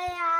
거야.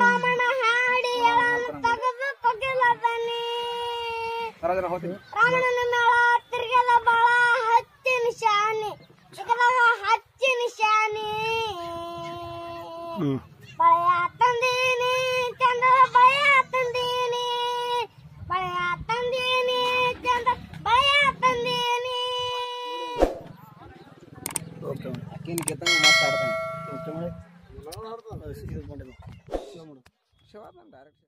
ರಾಮಣ ಹಾಡಿ ತಗದು ತಿರ್ಗಲ ಬಾಳ ಹತ್ತಿನ ಶಾನಿ ಹಚ್ಚಿನ ಶಾನಿ ಕಿನ್ ಕಿತ್ತಂಗ ಮಸ್ತ್ ಆಡ್ತಾನೆ ಇಷ್ಟ ಮಾಡಿ ಡೈರೆಕ್ಟ್